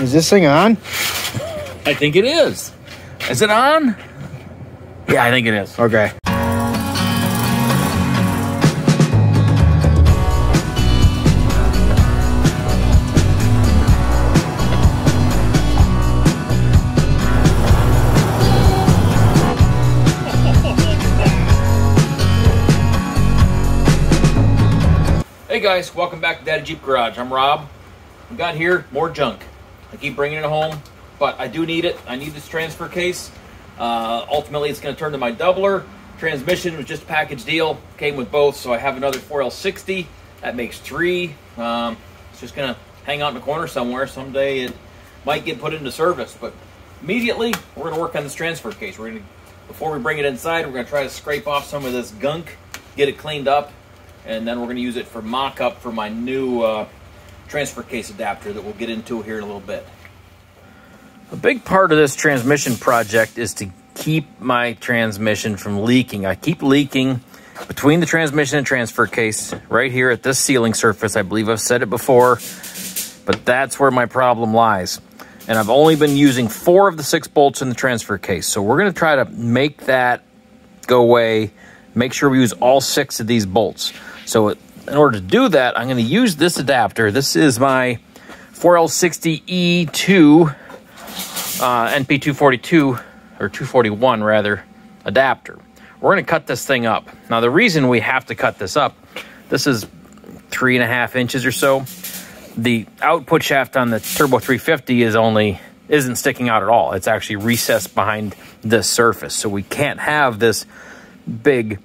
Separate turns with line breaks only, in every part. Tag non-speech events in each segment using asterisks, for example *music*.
Is this thing on?
I think it is. Is it on? Yeah, I think it is.
Okay.
Hey guys, welcome back to Daddy Jeep Garage. I'm Rob. We got here more junk. I keep bringing it home, but I do need it. I need this transfer case. Uh, ultimately, it's going to turn to my doubler. Transmission was just a package deal. Came with both, so I have another 4L60. That makes three. Um, it's just going to hang out in the corner somewhere. Someday it might get put into service, but immediately we're going to work on this transfer case. We're going to, before we bring it inside, we're going to try to scrape off some of this gunk, get it cleaned up, and then we're going to use it for mock-up for my new uh, transfer case adapter that we'll get into here in a little bit. A big part of this transmission project is to keep my transmission from leaking. I keep leaking between the transmission and transfer case right here at this sealing surface. I believe I've said it before, but that's where my problem lies. And I've only been using four of the six bolts in the transfer case. So we're going to try to make that go away, make sure we use all six of these bolts. So in order to do that, I'm going to use this adapter. This is my 4L60E2 uh, NP242, or 241 rather, adapter. We're going to cut this thing up. Now the reason we have to cut this up, this is three and a half inches or so. The output shaft on the Turbo 350 is only isn't sticking out at all. It's actually recessed behind this surface. So we can't have this big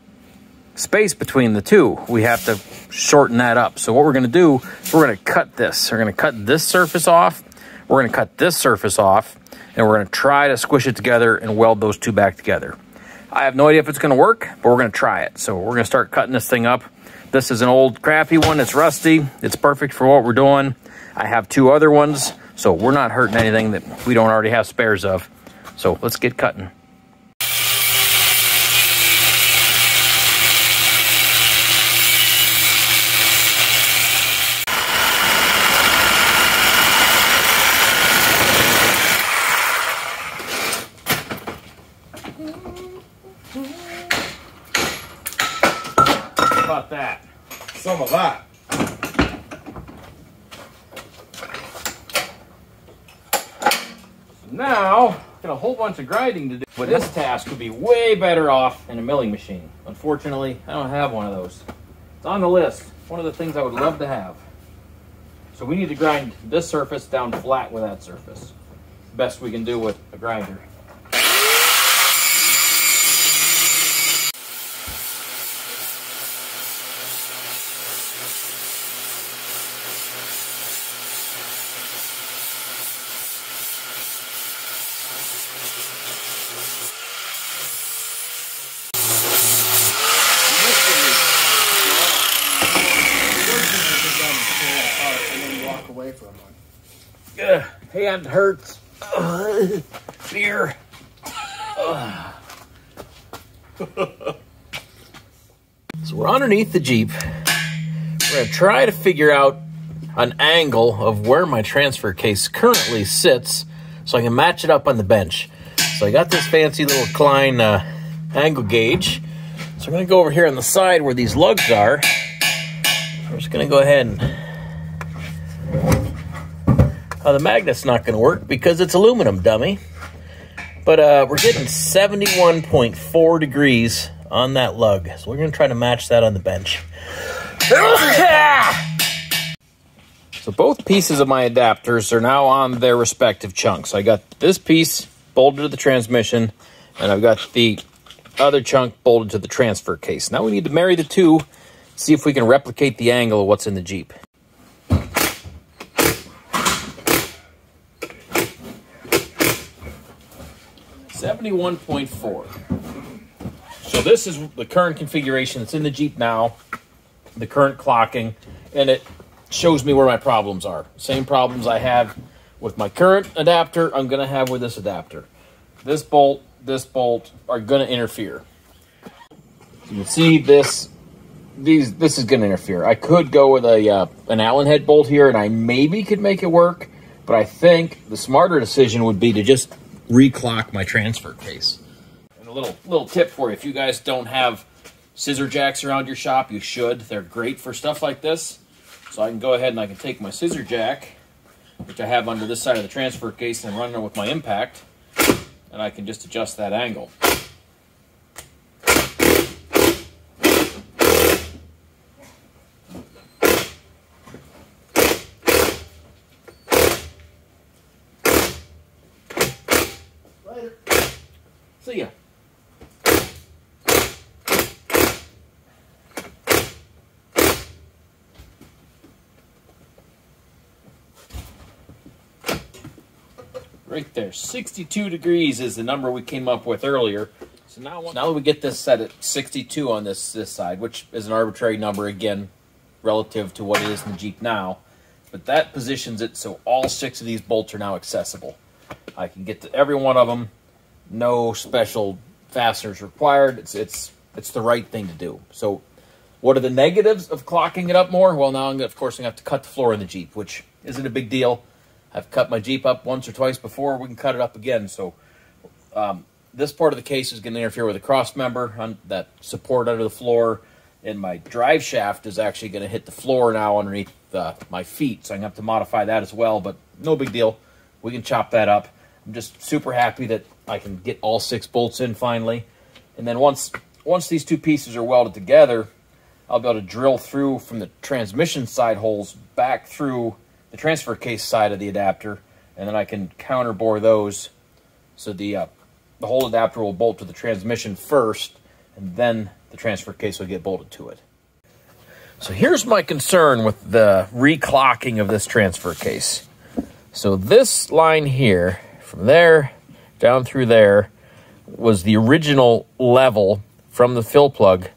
space between the two. We have to shorten that up. So what we're going to do we're going to cut this. We're going to cut this surface off. We're going to cut this surface off. And we're going to try to squish it together and weld those two back together. I have no idea if it's going to work, but we're going to try it. So we're going to start cutting this thing up. This is an old crappy one. It's rusty. It's perfect for what we're doing. I have two other ones, so we're not hurting anything that we don't already have spares of. So let's get cutting. How about that?
Some of that.
Now, got a whole bunch of grinding to do. But this task would be way better off in a milling machine. Unfortunately, I don't have one of those. It's on the list. One of the things I would love to have. So we need to grind this surface down flat with that surface. Best we can do with a grinder.
And then walk away.
Ugh, hand hurts. Ugh, fear. *laughs* so we're underneath the Jeep. We're going to try to figure out an angle of where my transfer case currently sits so I can match it up on the bench. So I got this fancy little Klein uh, angle gauge. So I'm going to go over here on the side where these lugs are. I'm just going to go ahead and uh, the magnet's not going to work because it's aluminum, dummy. But uh, we're getting 71.4 degrees on that lug. So we're going to try to match that on the bench. *laughs* So both pieces of my adapters are now on their respective chunks. I got this piece bolted to the transmission, and I've got the other chunk bolted to the transfer case. Now we need to marry the two, see if we can replicate the angle of what's in the Jeep. Seventy-one point four. So this is the current configuration that's in the Jeep now, the current clocking, and it shows me where my problems are. Same problems I have with my current adapter, I'm gonna have with this adapter. This bolt, this bolt are gonna interfere. You can see this, these, this is gonna interfere. I could go with a uh, an Allen head bolt here, and I maybe could make it work, But I think the smarter decision would be to just reclock my transfer case. And a little little tip for you, if you guys don't have scissor jacks around your shop, you should. They're great for stuff like this. So I can go ahead and I can take my scissor jack, which I have under this side of the transfer case, and run it with my impact, and I can just adjust that angle. See ya. Right there, 62 degrees is the number we came up with earlier. So now, now that we get this set at 62 on this this side, which is an arbitrary number again, relative to what it is in the Jeep now, but that positions it so all six of these bolts are now accessible. I can get to every one of them no special fasteners required. It's it's it's the right thing to do. So, what are the negatives of clocking it up more? Well, now I'm gonna, of course I'm gonna have to cut the floor in the Jeep, which isn't a big deal. I've cut my Jeep up once or twice before. We can cut it up again. So, um, this part of the case is going to interfere with the cross member on that support under the floor, and my drive shaft is actually going to hit the floor now underneath uh, my feet. So I'm going to have to modify that as well. But no big deal. We can chop that up. I'm just super happy that I can get all six bolts in finally. And then once once these two pieces are welded together, I'll be able to drill through from the transmission side holes back through the transfer case side of the adapter, and then I can counter bore those so the uh, the whole adapter will bolt to the transmission first, and then the transfer case will get bolted to it. So here's my concern with the reclocking of this transfer case. So this line here, from there down through there, was the original level from the fill plug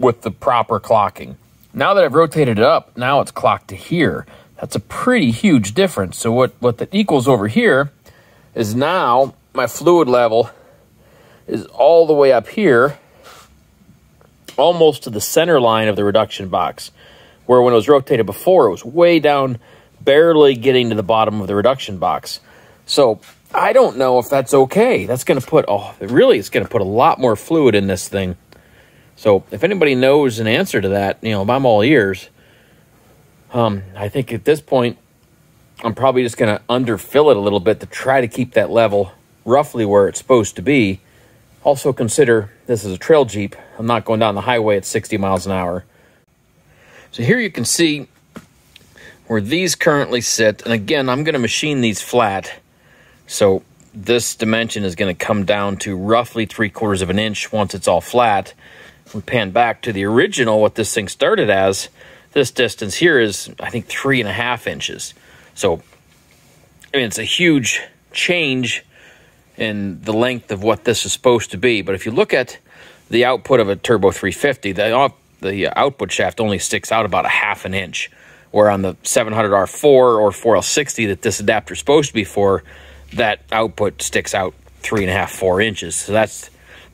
with the proper clocking. Now that I've rotated it up, now it's clocked to here. That's a pretty huge difference. So what, what that equals over here is now my fluid level is all the way up here, almost to the center line of the reduction box. Where when it was rotated before, it was way down, barely getting to the bottom of the reduction box. So I don't know if that's okay. That's going to put, oh, really, it's going to put a lot more fluid in this thing. So if anybody knows an answer to that, you know, I'm all ears. Um, I think at this point, I'm probably just going to underfill it a little bit to try to keep that level roughly where it's supposed to be. Also consider this is a trail Jeep. I'm not going down the highway at 60 miles an hour. So here you can see where these currently sit. And again, I'm going to machine these flat. So this dimension is going to come down to roughly three quarters of an inch once it's all flat. We pan back to the original, what this thing started as. This distance here is, I think, three and a half inches. So, I mean, it's a huge change in the length of what this is supposed to be. But if you look at the output of a Turbo 350, the, the output shaft only sticks out about a half an inch. Where on the 700R4 or 4L60 that this adapter is supposed to be for, that output sticks out three and a half, four inches. So that's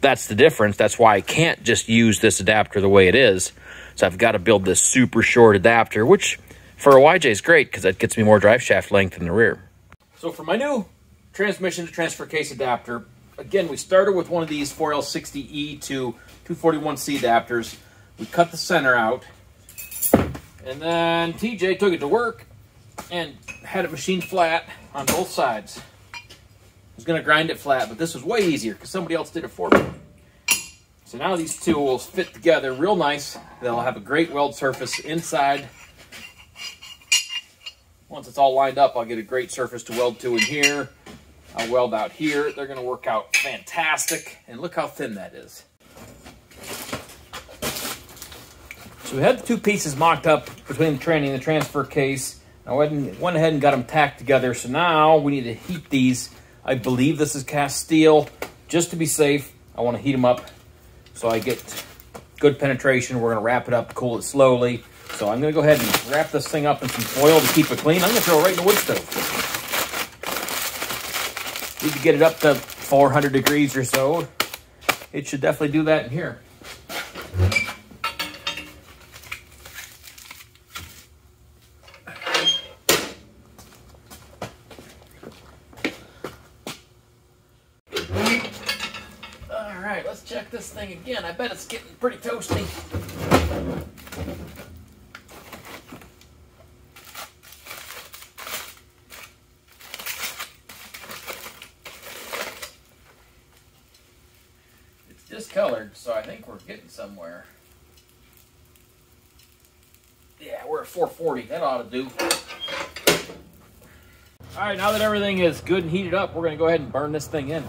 that's the difference. That's why I can't just use this adapter the way it is. So I've got to build this super short adapter, which for a YJ is great because that gets me more drive shaft length in the rear. So for my new transmission to transfer case adapter, again, we started with one of these 4L60E to 241C adapters. We cut the center out, and then TJ took it to work and had it machined flat on both sides. I was going to grind it flat, but this was way easier because somebody else did it for me. So now these two will fit together real nice. They'll have a great weld surface inside. Once it's all lined up, I'll get a great surface to weld to in here. I'll weld out here. They're going to work out fantastic. And look how thin that is. So we had the two pieces mocked up between the tranny and the transfer case. I went, went ahead and got them tacked together. So now we need to heat these. I believe this is cast steel. Just to be safe, I want to heat them up so I get good penetration. We're going to wrap it up, cool it slowly. So I'm going to go ahead and wrap this thing up in some foil to keep it clean. I'm going to throw it right in the wood stove. Need to get it up to 400 degrees or so. It should definitely do that in here. Check this thing again. I bet it's getting pretty toasty. It's discolored, so I think we're getting somewhere. Yeah, we're at 440. That ought to do. All right, now that everything is good and heated up, we're going to go ahead and burn this thing in.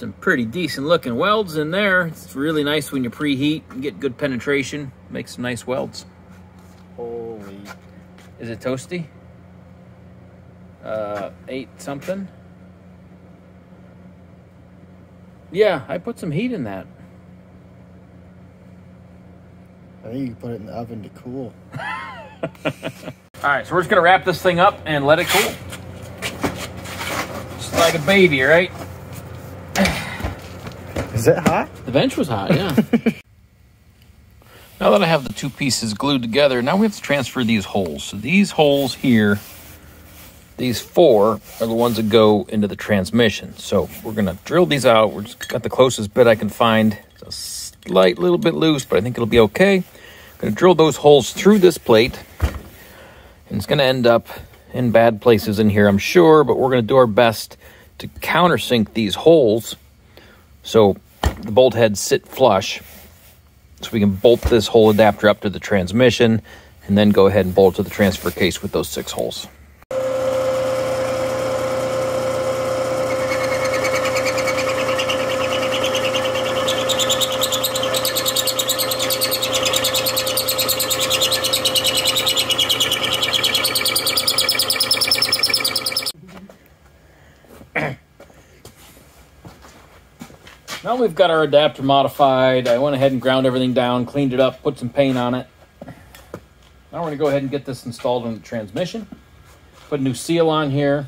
Some pretty decent looking welds in there. It's really nice when you preheat and get good penetration. Make some nice welds.
Holy.
Is it toasty? Uh, eight something? Yeah, I put some heat in that.
I think you can put it in the oven to cool. *laughs*
All right, so we're just gonna wrap this thing up and let it cool. Just like a baby, right?
Is it hot?
The bench was hot, yeah. *laughs* now that I have the two pieces glued together, now we have to transfer these holes. So these holes here, these four are the ones that go into the transmission. So we're gonna drill these out. We're just got the closest bit I can find. It's a slight little bit loose, but I think it'll be okay. I'm gonna drill those holes through this plate. And it's gonna end up in bad places in here, I'm sure, but we're gonna do our best to countersink these holes so the bolt heads sit flush so we can bolt this whole adapter up to the transmission and then go ahead and bolt to the transfer case with those six holes. Now we've got our adapter modified. I went ahead and ground everything down, cleaned it up, put some paint on it. Now we're going to go ahead and get this installed in the transmission. Put a new seal on here.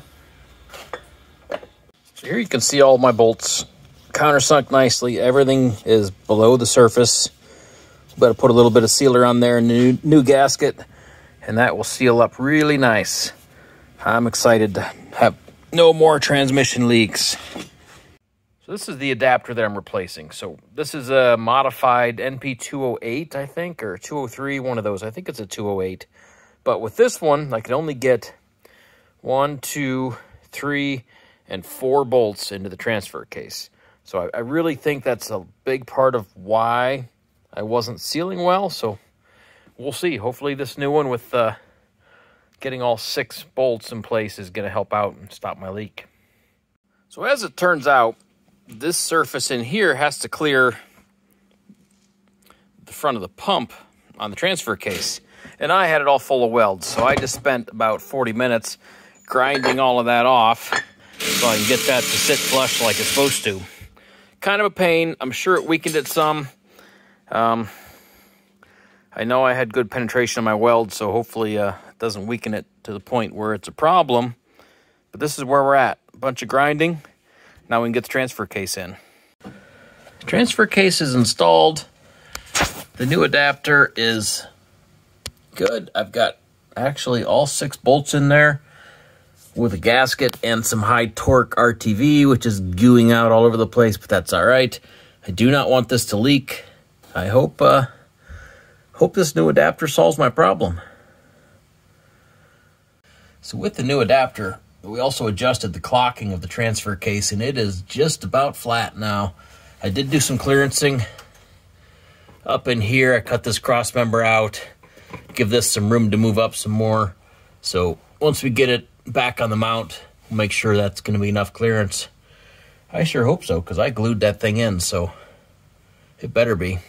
So here you can see all my bolts countersunk nicely. Everything is below the surface. Better put a little bit of sealer on there, new new gasket, and that will seal up really nice. I'm excited to have no more transmission leaks. So this is the adapter that I'm replacing. So this is a modified NP208, I think, or 203, one of those. I think it's a 208. But with this one, I can only get one, two, three, and four bolts into the transfer case. So I, I really think that's a big part of why I wasn't sealing well. So we'll see. Hopefully this new one with uh, getting all six bolts in place is going to help out and stop my leak. So as it turns out, this surface in here has to clear the front of the pump on the transfer case. And I had it all full of welds, so I just spent about 40 minutes grinding all of that off so I can get that to sit flush like it's supposed to. Kind of a pain. I'm sure it weakened it some. Um, I know I had good penetration on my weld, so hopefully uh, it doesn't weaken it to the point where it's a problem. But this is where we're at. A bunch of grinding. Now we can get the transfer case in. Transfer case is installed. The new adapter is good. I've got actually all six bolts in there with a gasket and some high torque RTV, which is gooing out all over the place, but that's all right. I do not want this to leak. I hope uh, hope this new adapter solves my problem. So with the new adapter, we also adjusted the clocking of the transfer case, and it is just about flat now. I did do some clearancing up in here. I cut this cross member out, give this some room to move up some more. So once we get it back on the mount, We'll make sure that's going to be enough clearance. I sure hope so, because I glued that thing in, so it better be.